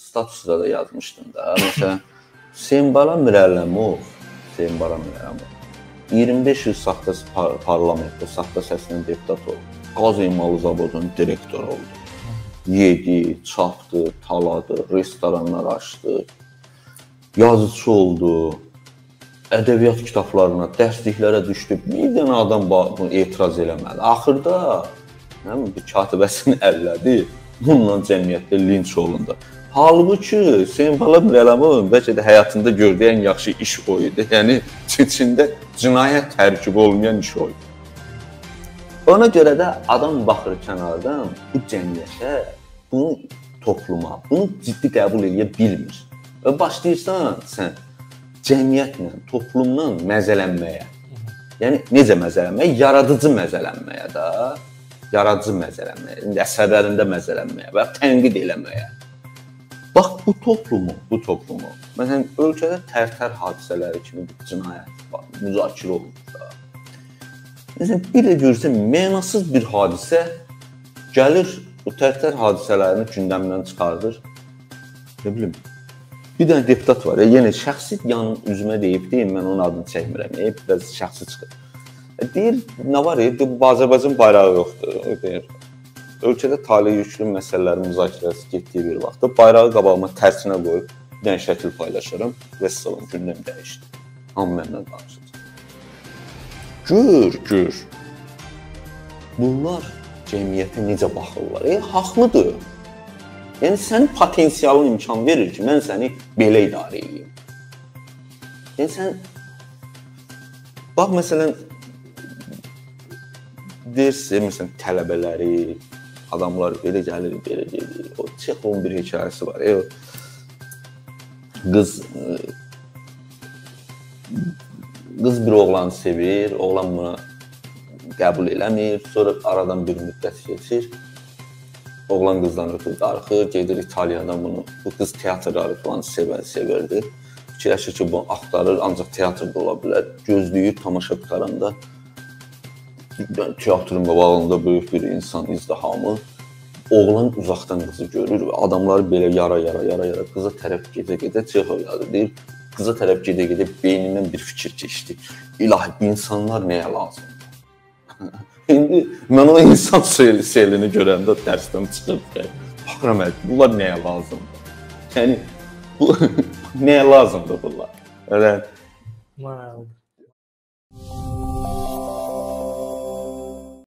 statusda da yazmışdım da. Məsələn, Hüseyn Bala Mirəlləmov, Hüseyn Bala Mirəlləmov 25 il saxta par parlamentdə saxta səslə deputat oldu. Qaz emalı zavodunun direktoru oldu. Yedi, çapdı, taladı, restoranlar açdı. Yazıçı oldu. Ədəbiyyat kitablarına, dərsliklərə düşdü. Bir dənə adam bunu etiraz eləmədi. Axırda nə bir katibəsini əllədi. Bununla cəmiyyətdə linç olundu. Halbuki Hüseyn Bala Mirəlamov bəlkə də həyatında gördüyü ən yaxşı iş o idi. Yəni içində cinayət tərkibi olmayan iş o idi. Ona görə də adam baxır kənardan bu cəmiyyətə, bunu topluma, bunu ciddi qəbul edə bilmir. Və başlayırsan sən cəmiyyətlə, toplumla məzələnməyə. Yəni necə məzələnməyə? Yaradıcı məzələnməyə də, yaradıcı məzələnməyə, əsərlərində məzələnməyə və tənqid eləməyə. Bu toplumu, bu toplumu. Məsələn, ölkədə tərtər hadisələri kimi bir cinayət var, müzakirə olunur da. Məsələn, bir də görsən mənasız bir hadisə gəlir bu tərtər hadisələrini gündəmdən çıxardır. Nə bilim, bir dənə deputat var. Ya, yenə şəxsi yan üzümə deyib deyim, mən onun adını çəkmirəm. E, biraz şəxsi çıxır. E, deyir, nə var? E, bu Azərbaycan bayrağı yoxdur. Deyir, ölkədə taley yüklü məsələlərin müzakirəsi getdiyi bir vaxtda bayrağı qabağıma tərsinə qoyub bir dənə şəkil paylaşıram və salam gündəm dəyişdi. Hamı məndən danışır. Gör, gör. Bunlar cəmiyyətə necə baxırlar? E, haqlıdır. Yəni sənin potensialın imkan verir ki, mən səni belə idarə edeyim. Yəni sən bax məsələn deyirsən, məsələn, tələbələri, adamlar belə gəlir, belə gedir. O Çexovun bir hekayəsi var. E, qız e, qız bir oğlanı sevir, oğlan bunu qəbul eləmir. Sonra aradan bir müddət keçir. Oğlan qızdan ötürü darıxır, gedir İtaliyadan bunu. Bu qız teatrları falan sevər, severdi. Fikirləşir ki, bunu axtarır, ancaq teatrda ola bilər. Gözləyir tamaşa qutaranda teatrın qabağında böyük bir insan izdihamı oğlan uzaqdan qızı görür və adamları belə yara-yara, yara-yara qıza tərəf gedə-gedə Çexov yazır. Deyir, qıza tərəf gedə-gedə beynindən bir fikir keçdi. İlahi, bu insanlar nəyə lazımdır? İndi mən o insan sel selini görəndə dərsdən çıxıb baxıram, bunlar nəyə lazımdır? Yəni bu nəyə lazımdır bunlar? Elə Wow.